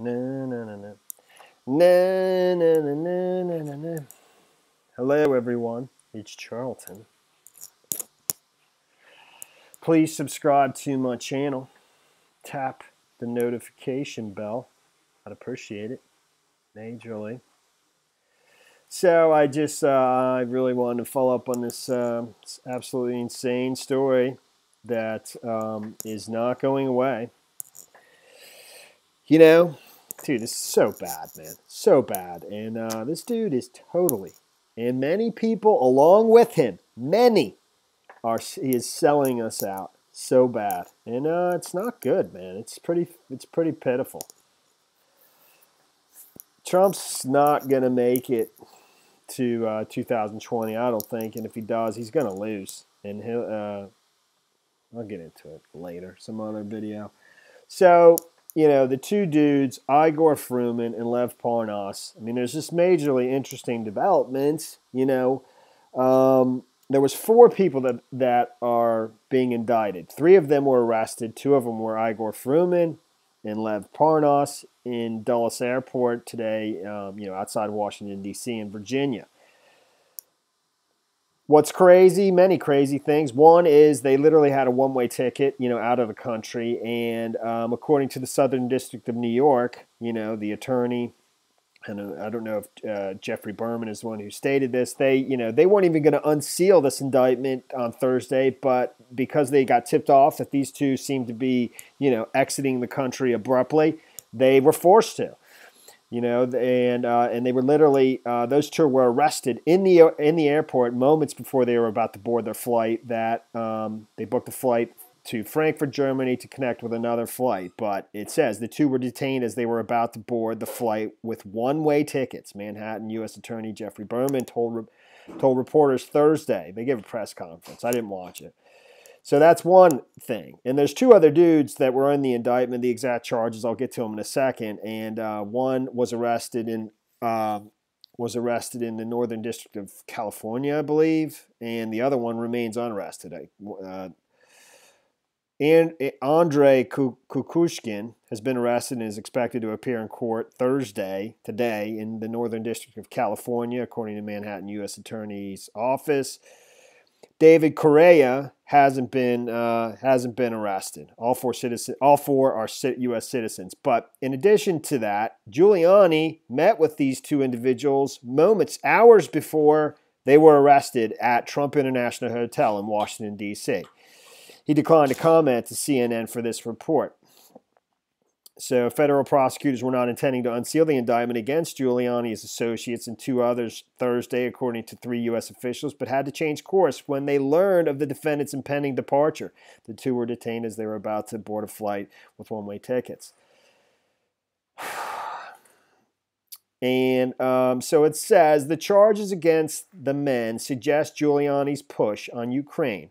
Na na na na. Na na na na na. Hello everyone, it's Charlton. Please subscribe to my channel. Tap the notification bell. I'd appreciate it majorly. So I just uh, I really wanted to follow up on this uh, absolutely insane story that um, is not going away. You know, dude, is so bad, man, so bad. And uh, this dude is totally, and many people along with him, many are he is selling us out so bad, and uh, it's not good, man. It's pretty, it's pretty pitiful. Trump's not gonna make it to uh, 2020, I don't think, and if he does, he's gonna lose, and he'll. Uh, I'll get into it later, some other video. So you know, the two dudes, Igor Fruman and Lev Parnas. I mean, there's just majorly interesting developments. You know, um, there was four people that that are being indicted. Three of them were arrested. Two of them were Igor Fruman and Lev Parnas in Dulles Airport today. Um, you know, outside Washington D.C. in Virginia. What's crazy? Many crazy things. One is they literally had a one-way ticket, you know, out of the country, and um, according to the Southern District of New York, you know, the attorney, and I don't know if uh, Geoffrey Berman is the one who stated this. They, you know, they weren't even going to unseal this indictment on Thursday, but because they got tipped off that these two seemed to be, you know, exiting the country abruptly, they were forced to you know, and uh, and they were literally uh, those two were arrested in the in the airport moments before they were about to board their flight. That um, they booked a flight to Frankfurt, Germany, to connect with another flight. But it says the two were detained as they were about to board the flight with one-way tickets. Manhattan U.S. Attorney Geoffrey Berman told told reporters Thursday. They gave a press conference. I didn't watch it. So that's one thing. And there's two other dudes that were in the indictment, the exact charges. I'll get to them in a second. And uh, one was arrested in uh, was arrested in the Northern District of California, I believe, and the other one remains unarrested. Uh, and Andrey Kukushkin has been arrested and is expected to appear in court Thursday, today, in the Northern District of California, according to Manhattan U.S. Attorney's Office. David Correia hasn't been uh, hasn't been arrested. All four citizens, all four are U.S. citizens. But in addition to that, Giuliani met with these two individuals moments, hours before they were arrested at Trump International Hotel in Washington D.C. He declined to comment to CNN for this report. So, federal prosecutors were not intending to unseal the indictment against Giuliani's associates and two others Thursday, according to three U.S. officials, but had to change course when they learned of the defendant's impending departure. The two were detained as they were about to board a flight with one way tickets. And um, so it says the charges against the men suggest Giuliani's push on Ukraine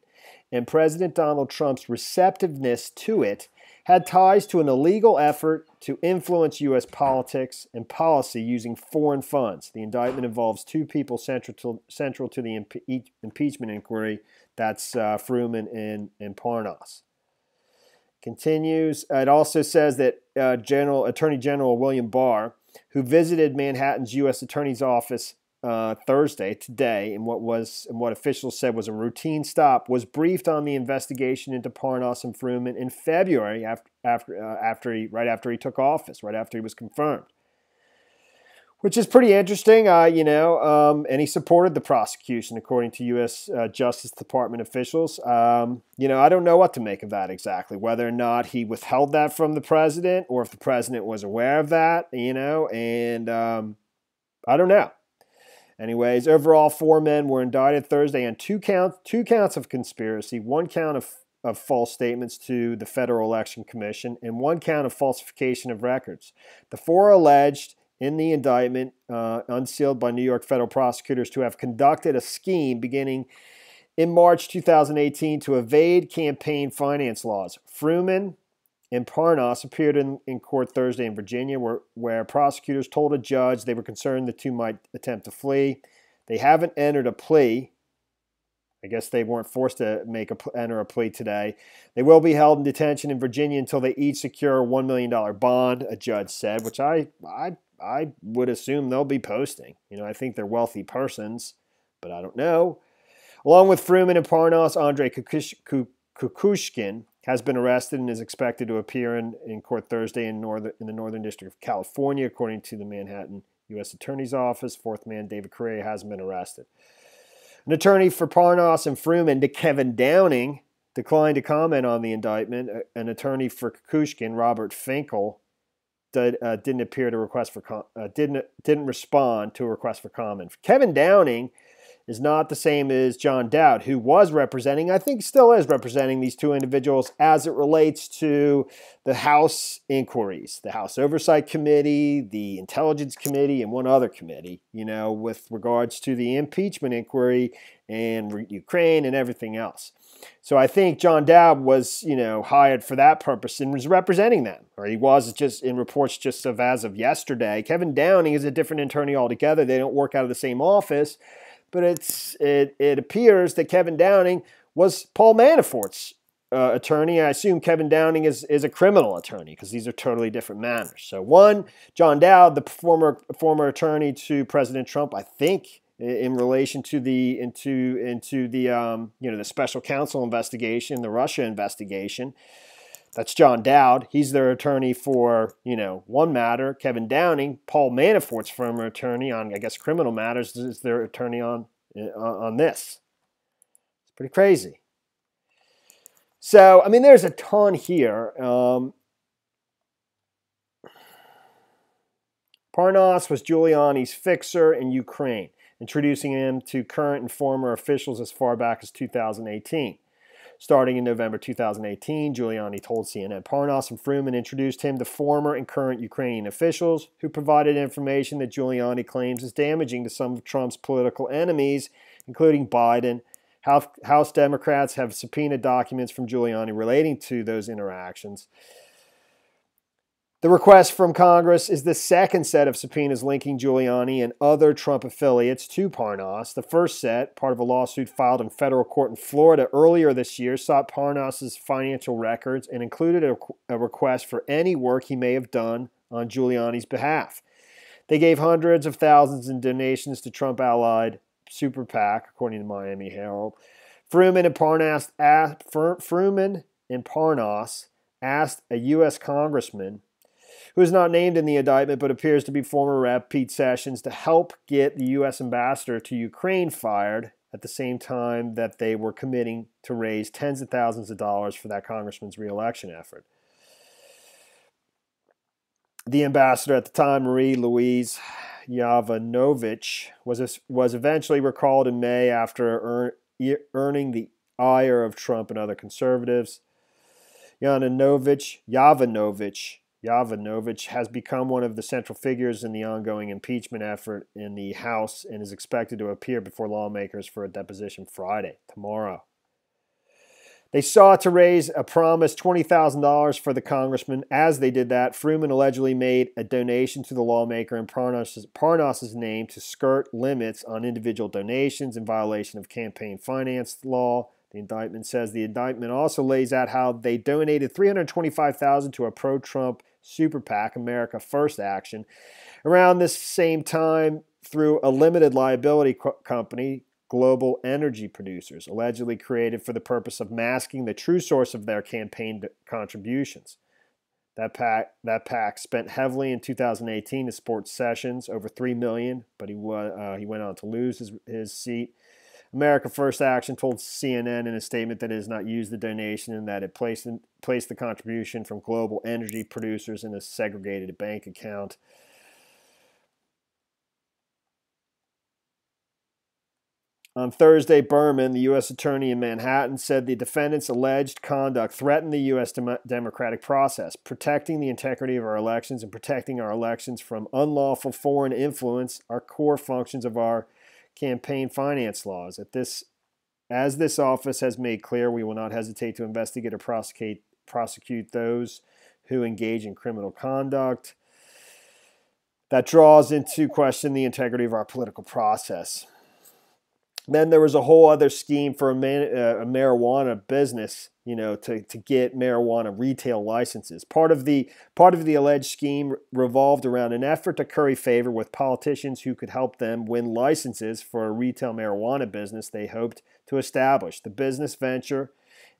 and President Donald Trump's receptiveness to it had ties to an illegal effort to influence U.S. politics and policy using foreign funds. The indictment involves two people central to, central to the impe- impeachment inquiry. That's uh, Fruman and, and Parnas. Continues. It also says that uh, General Attorney General William Barr, who visited Manhattan's U.S. Attorney's office uh, Thursday, today, in what was and what officials said was a routine stop, was briefed on the investigation into Parnas and Fruman in February after after uh, after he right after he took office, right after he was confirmed, which is pretty interesting. Uh, you know, um, and he supported the prosecution according to U.S. Uh, Justice Department officials. Um, you know, I don't know what to make of that exactly, whether or not he withheld that from the president or if the president was aware of that. You know, and um, I don't know. Anyways, overall, four men were indicted Thursday on two counts, two counts of conspiracy, one count of, of false statements to the Federal Election Commission, and one count of falsification of records. The four alleged in the indictment, uh, unsealed by New York federal prosecutors, to have conducted a scheme beginning in March 2018 to evade campaign finance laws. Fruman, and Parnas appeared in, in court Thursday in Virginia, where, where prosecutors told a judge they were concerned the two might attempt to flee. They haven't entered a plea. I guess they weren't forced to make a enter a plea today. They will be held in detention in Virginia until they each secure a one million dollar bond. A judge said, which I I I would assume they'll be posting. You know, I think they're wealthy persons, but I don't know. Along with Fruman and Parnas, Andrey Kukushkin has been arrested and is expected to appear in, in court Thursday in, northern, in the Northern District of California, according to the Manhattan U.S. Attorney's Office. Fourth man David Correia hasn't been arrested. An attorney for Parnas and Fruman, to Kevin Downing, declined to comment on the indictment. An attorney for Kukushkin, Robert Finkel, did, uh, didn't appear to request for com- uh, didn't didn't respond to a request for comment. Kevin Downing is not the same as John Dowd, who was representing, I think still is representing these two individuals as it relates to the House inquiries, the House Oversight Committee, the Intelligence Committee, and one other committee, you know, with regards to the impeachment inquiry and Ukraine and everything else. So I think John Dowd was, you know, hired for that purpose and was representing them, or he was just in reports just of as of yesterday. Kevin Downing is a different attorney altogether. They don't work out of the same office but it's it, it appears that Kevin Downing was Paul Manafort's uh, attorney. I assume Kevin Downing is, is a criminal attorney because these are totally different matters. So one, John Dowd, the former former attorney to President Trump, I think in relation to the into into the um, you know the special counsel investigation, the Russia investigation. That's John Dowd. He's their attorney for, you know, one matter. Kevin Downing, Paul Manafort's former attorney on, I guess, criminal matters, is their attorney on uh, on this. It's pretty crazy. So, I mean, there's a ton here. Um, Parnas was Giuliani's fixer in Ukraine, introducing him to current and former officials as far back as 2018. Starting in November 2018, Giuliani told CNN Parnas and Fruman introduced him to former and current Ukrainian officials who provided information that Giuliani claims is damaging to some of Trump's political enemies, including Biden. House Democrats have subpoenaed documents from Giuliani relating to those interactions. The request from Congress is the second set of subpoenas linking Giuliani and other Trump affiliates to Parnas. The first set, part of a lawsuit filed in federal court in Florida earlier this year, sought Parnas's financial records and included a, a request for any work he may have done on Giuliani's behalf. They gave hundreds of thousands in donations to Trump allied super PAC, according to Miami Herald. Fruman and Parnas Fruman and Parnas asked a U.S. congressman who is not named in the indictment but appears to be former Rep Pete Sessions, to help get the U.S. ambassador to Ukraine fired at the same time that they were committing to raise tens of thousands of dollars for that congressman's reelection effort. The ambassador at the time, Marie Louise Yovanovitch, was, was eventually recalled in May after earn, earning the ire of Trump and other conservatives. Yovanovitch, Yovanovitch Yovanovitch has become one of the central figures in the ongoing impeachment effort in the House and is expected to appear before lawmakers for a deposition Friday, tomorrow. They sought to raise a promised $20,000 for the congressman. As they did that, Fruman allegedly made a donation to the lawmaker in Parnas's, name to skirt limits on individual donations in violation of campaign finance law the indictment says the indictment also lays out how they donated 325,000 to a pro-Trump super PAC, America First Action, around this same time through a limited liability co- company, Global Energy Producers, allegedly created for the purpose of masking the true source of their campaign contributions. That pack, that PAC spent heavily in 2018 to support Sessions, over three million, but he uh, he went on to lose his, his seat. America First Action told CNN in a statement that it has not used the donation and that it placed, placed the contribution from global energy producers in a segregated bank account. On Thursday, Berman, the U.S. Attorney in Manhattan, said the defendant's alleged conduct threatened the U.S. Dem- democratic process. Protecting the integrity of our elections and protecting our elections from unlawful foreign influence are core functions of our campaign finance laws. At this, as this office has made clear, we will not hesitate to investigate or prosecute, prosecute those who engage in criminal conduct that draws into question the integrity of our political process. Then there was a whole other scheme for a, man, uh, a, marijuana business, you know, to, to get marijuana retail licenses. Part of the part of the alleged scheme revolved around an effort to curry favor with politicians who could help them win licenses for a retail marijuana business they hoped to establish. The business venture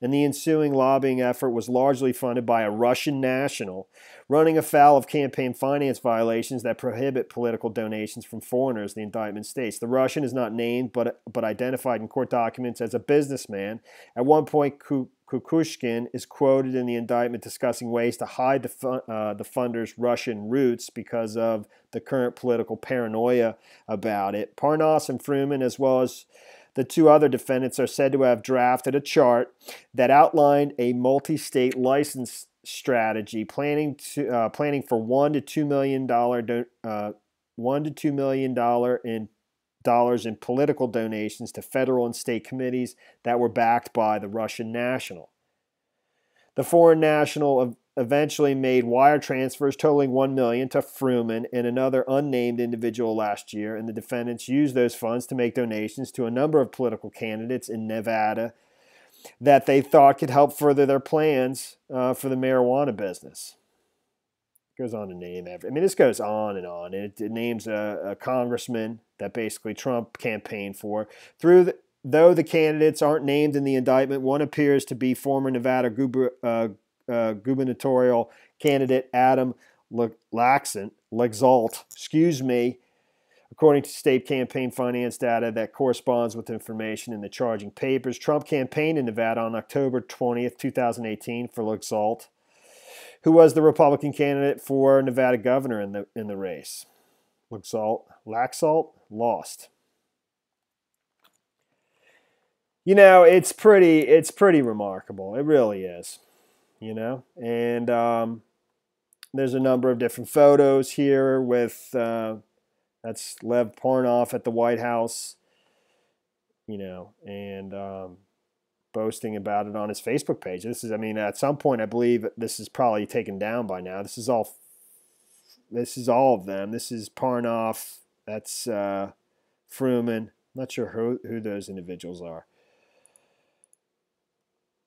and the ensuing lobbying effort was largely funded by a Russian national, running afoul of campaign finance violations that prohibit political donations from foreigners, the indictment states. The Russian is not named but, but identified in court documents as a businessman. At one point, Kukushkin is quoted in the indictment discussing ways to hide the, uh, the funder's Russian roots because of the current political paranoia about it. Parnas and Fruman, as well as the two other defendants are said to have drafted a chart that outlined a multi-state license strategy, planning to uh, planning for one to two million dollar uh, one to two million dollar in dollars in political donations to federal and state committees that were backed by the Russian national. The foreign national eventually made wire transfers totaling 1 million to Fruman and another unnamed individual last year and the defendants used those funds to make donations to a number of political candidates in Nevada that they thought could help further their plans uh, for the marijuana business. It goes on to name every. I mean, this goes on and on. It, it names a, a, congressman that basically Trump campaigned for. Through the, though the candidates aren't named in the indictment, one appears to be former Nevada guber, uh, uh, gubernatorial candidate Adam Laxalt, Laxalt, excuse me, according to state campaign finance data that corresponds with information in the charging papers. Trump campaigned in Nevada on October 20th, 2018 for Laxalt, who was the Republican candidate for Nevada governor in the in the race. Laxalt, Laxalt lost. You know, it's pretty it's pretty remarkable. It really is you know. And um, there's a number of different photos here with uh, that's Lev Parnas at the White House, you know, and um, boasting about it on his Facebook page. This is, I mean, at some point, I believe this is probably taken down by now. This is all. This is all of them. This is Parnas. That's uh, Fruman. I'm not sure who, who those individuals are.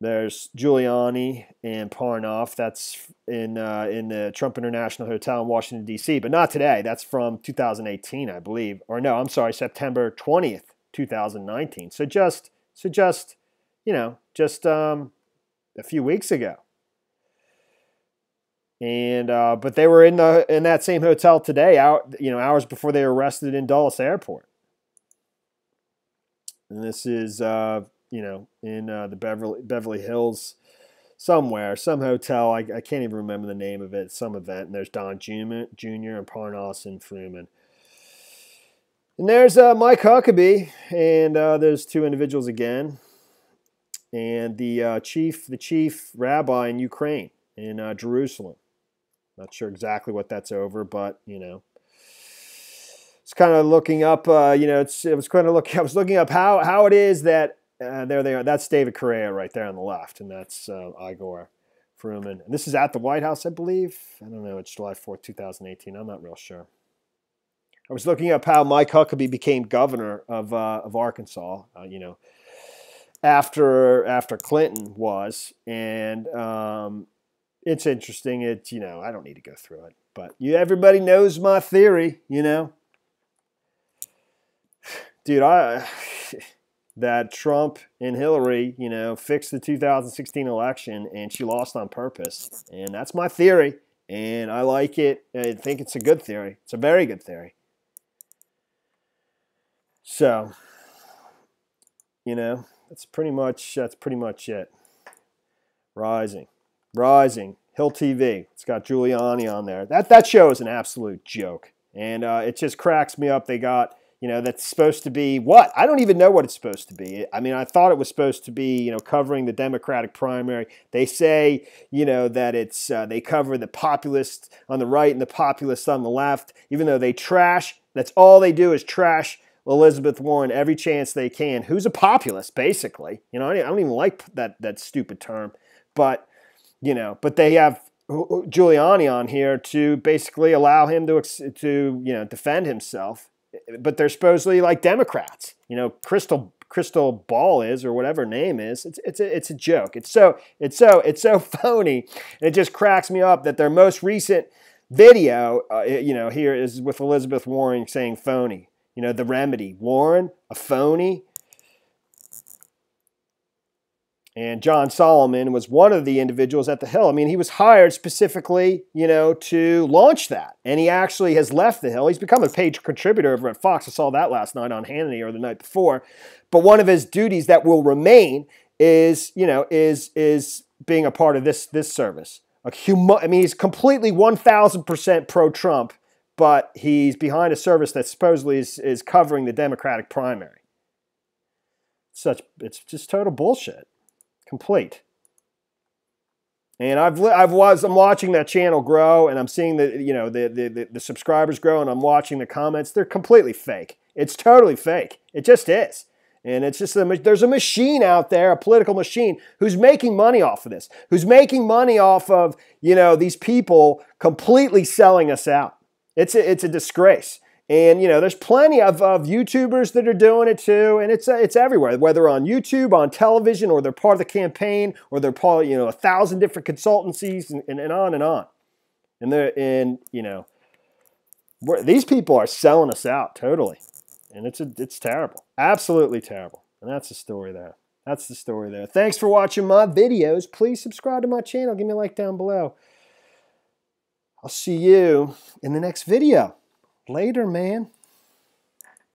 There's Giuliani and Parnas. That's in uh, in the Trump International Hotel in Washington D.C. But not today. That's from 2018, I believe. Or no, I'm sorry, September 20th, 2019. So just so just you know just um, a few weeks ago. And uh, but they were in the in that same hotel today, out you know hours before they were arrested in Dulles Airport. And this is uh, you know, in uh, the Beverly Beverly Hills somewhere, some hotel. I, I can't even remember the name of it. Some event, and there's Don Jr. And Parnas and. And there's uh, Mike Huckabee, and uh, there's two individuals again, and the uh, chief, the chief rabbi in Ukraine, in uh, Jerusalem. Not sure exactly what that's over, but you know, it's kind of looking up. Uh, you know, it's, it was kind of look. I was looking up how how it is that uh, there they are. That's David Correia right there on the left, and that's uh, Igor Fruman. And this is at the White House, I believe. I don't know. It's July 4th, 2018. I'm not real sure. I was looking up how Mike Huckabee became governor of uh, of Arkansas. Uh, you know, after after Clinton was, and um, it's interesting. It's you know I don't need to go through it, but you everybody knows my theory. You know, dude, I that Trump and Hillary, you know, fixed the 2016 election and she lost on purpose. And that's my theory. And I like it. I think it's a good theory. It's a very good theory. So, you know, that's pretty much that's pretty much it. Rising. Rising. Hill TV. It's got Giuliani on there. That that show is an absolute joke. And uh, it just cracks me up. They got you know, that's supposed to be what? I don't even know what it's supposed to be. I mean, I thought it was supposed to be, you know, covering the Democratic primary. They say, you know, that it's uh, they cover the populists on the right and the populists on the left, even though they trash. That's all they do is trash Elizabeth Warren every chance they can. Who's a populist, basically? You know, I don't even like that that stupid term, but you know, but they have Giuliani on here to basically allow him to to you know defend himself but they're supposedly like Democrats. You know, Krystal Krystal Ball is or whatever name is. It's it's a, it's a joke. It's so it's so it's so phony. And it just cracks me up that their most recent video uh, you know here is with elizabeth warren saying phony. You know the remedy. Warren a phony and John Solomon was one of the individuals at the Hill. I mean, he was hired specifically, you know, to launch that. And he actually has left the Hill. He's become a paid contributor over at Fox. I saw that last night on Hannity or the night before. But one of his duties that will remain is, you know, is is being a part of this this service. A humo- I mean, he's completely 1000% pro-Trump, but he's behind a service that supposedly is, is covering the Democratic primary. Such it's just total bullshit complete. And I've I've was I'm watching that channel grow, and I'm seeing the you know the, the the subscribers grow, and I'm watching the comments. They're completely fake. It's totally fake. It just is. And it's just a, there's a machine out there, a political machine, who's making money off of this, who's making money off of you know these people completely selling us out. It's a, it's a disgrace. And you know, there's plenty of, of YouTubers that are doing it too, and it's uh, it's everywhere. Whether on YouTube, on television, or they're part of the campaign, or they're part, you know, a thousand different consultancies, and, and, and on and on. And they're and you know, these people are selling us out totally, and it's a, it's terrible, absolutely terrible. And that's the story there. That's the story there. Thanks for watching my videos. Please subscribe to my channel. Give me a like down below. I'll see you in the next video. Later, man.